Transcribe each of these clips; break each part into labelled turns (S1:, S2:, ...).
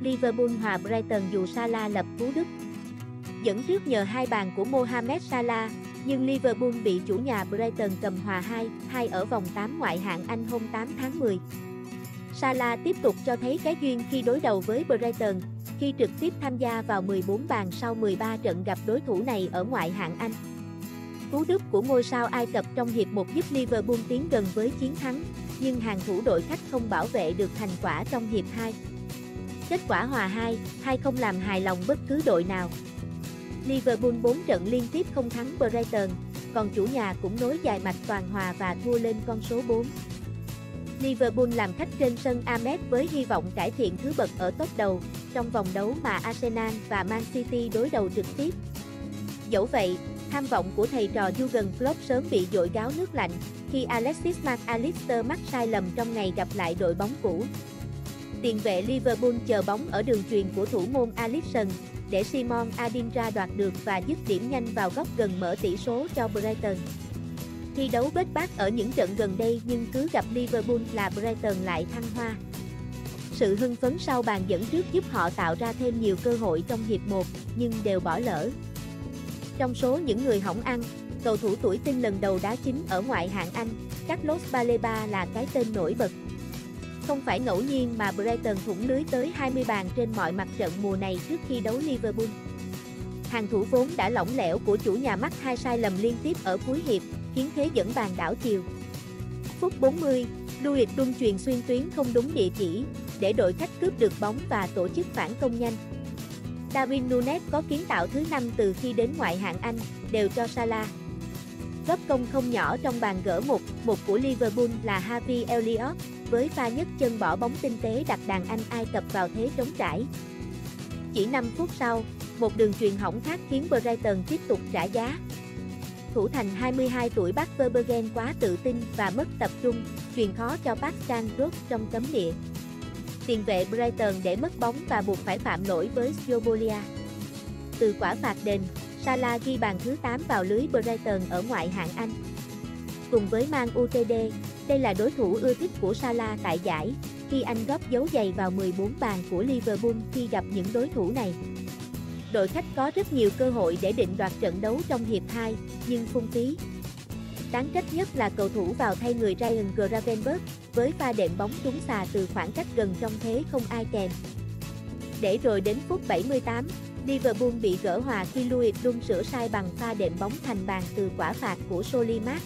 S1: Liverpool hòa Brighton dù Salah lập cú đức. Dẫn trước nhờ hai bàn của Mohamed Salah, nhưng Liverpool bị chủ nhà Brighton cầm hòa 2-2 ở vòng 8 ngoại hạng Anh hôm 8 tháng 10. Salah tiếp tục cho thấy cái duyên khi đối đầu với Brighton, khi trực tiếp tham gia vào 14 bàn sau 13 trận gặp đối thủ này ở ngoại hạng Anh. Cú đúp của ngôi sao Ai Cập trong hiệp 1 giúp Liverpool tiến gần với chiến thắng, nhưng hàng thủ đội khách không bảo vệ được thành quả trong hiệp 2. Kết quả hòa 2, 2 không làm hài lòng bất cứ đội nào. Liverpool 4 trận liên tiếp không thắng Brighton, còn chủ nhà cũng nối dài mạch toàn hòa và thua lên con số 4. Liverpool làm khách trên sân Amex với hy vọng cải thiện thứ bậc ở top đầu, trong vòng đấu mà Arsenal và Man City đối đầu trực tiếp. Dẫu vậy, tham vọng của thầy trò Jurgen Klopp sớm bị dội gáo nước lạnh khi Alexis Mac Alister mắc sai lầm trong ngày gặp lại đội bóng cũ. Tiền vệ Liverpool chờ bóng ở đường truyền của thủ môn Alisson để Simon Adingra đoạt được và dứt điểm nhanh vào góc gần mở tỷ số cho Brighton. Thi đấu bết bát ở những trận gần đây nhưng cứ gặp Liverpool là Brighton lại thăng hoa. Sự hưng phấn sau bàn dẫn trước giúp họ tạo ra thêm nhiều cơ hội trong hiệp 1, nhưng đều bỏ lỡ. Trong số những người hỏng ăn, cầu thủ tuổi tinh lần đầu đá chính ở ngoại hạng Anh, Carlos Baleba là cái tên nổi bật. Không phải ngẫu nhiên mà Brighton thủng lưới tới 20 bàn trên mọi mặt trận mùa này trước khi đấu Liverpool. Hàng thủ vốn đã lỏng lẻo của chủ nhà mắc hai sai lầm liên tiếp ở cuối hiệp, khiến thế dẫn bàn đảo chiều. Phút 40, Luis Dung truyền xuyên tuyến không đúng địa chỉ, để đội khách cướp được bóng và tổ chức phản công nhanh. Darwin Nunes có kiến tạo thứ năm từ khi đến ngoại hạng Anh, đều cho Salah. Góp công không nhỏ trong bàn gỡ 1, một của Liverpool là Harvey Elliott, với pha nhất chân bỏ bóng tinh tế đặt đàn Anh Ai Cập vào thế trống trải. Chỉ 5 phút sau, một đường truyền hỏng khác khiến Brighton tiếp tục trả giá. Thủ thành 22 tuổi Bác Verbergen quá tự tin và mất tập trung, truyền khó cho Pascal Rốt trong cấm địa. Tiền vệ Brighton để mất bóng và buộc phải phạm lỗi với Sjobolia. Từ quả phạt đền, Salah ghi bàn thứ 8 vào lưới Brighton ở ngoại hạng Anh. Cùng với Man UTD, đây là đối thủ ưa thích của Salah tại giải, khi anh góp dấu giày vào 14 bàn của Liverpool khi gặp những đối thủ này. Đội khách có rất nhiều cơ hội để định đoạt trận đấu trong hiệp 2, nhưng phung phí. Đáng trách nhất là cầu thủ vào thay người Ryan Gravenberg, với pha đệm bóng trúng xà từ khoảng cách gần trong thế không ai kèm. Để rồi đến phút 78, Liverpool bị gỡ hòa khi Louis Dung sửa sai bằng pha đệm bóng thành bàn từ quả phạt của Solimac.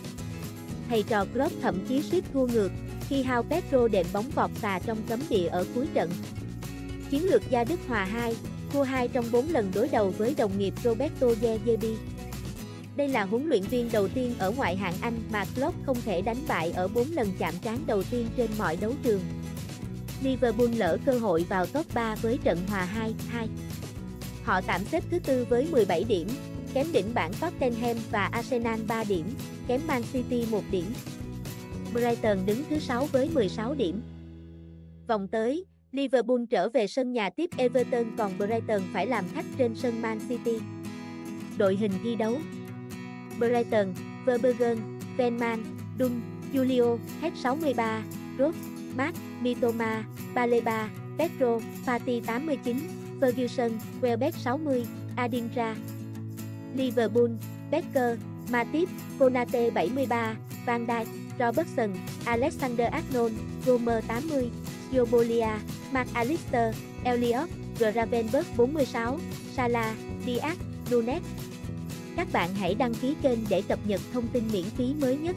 S1: Thầy trò Klopp thậm chí suýt thua ngược khi Hao Pedro đệm bóng vọt xà trong cấm địa ở cuối trận. Chiến lược gia Đức hòa 2, thua 2 trong 4 lần đối đầu với đồng nghiệp Roberto De Đây là huấn luyện viên đầu tiên ở ngoại hạng Anh mà Klopp không thể đánh bại ở 4 lần chạm trán đầu tiên trên mọi đấu trường. Liverpool lỡ cơ hội vào top 3 với trận hòa 2-2. Họ tạm xếp thứ tư với 17 điểm, kém đỉnh bảng Tottenham và Arsenal 3 điểm, kém Man City 1 điểm. Brighton đứng thứ 6 với 16 điểm. Vòng tới, Liverpool trở về sân nhà tiếp Everton còn Brighton phải làm khách trên sân Man City. Đội hình thi đấu Brighton, Verbergen, Venman, Dun, Julio, H63, Ross, Mark, Mitoma, Baleba, Pedro, Fati 89, Ferguson, Welbeck 60, Adingra. Liverpool, Becker, Matip, Konate 73, Van Dijk, Robertson, Alexander Arnold, Romer 80, Yobolia, Mark Alister, Elliot, Gravenberg 46, Salah, Diaz, Lunet. Các bạn hãy đăng ký kênh để cập nhật thông tin miễn phí mới nhất.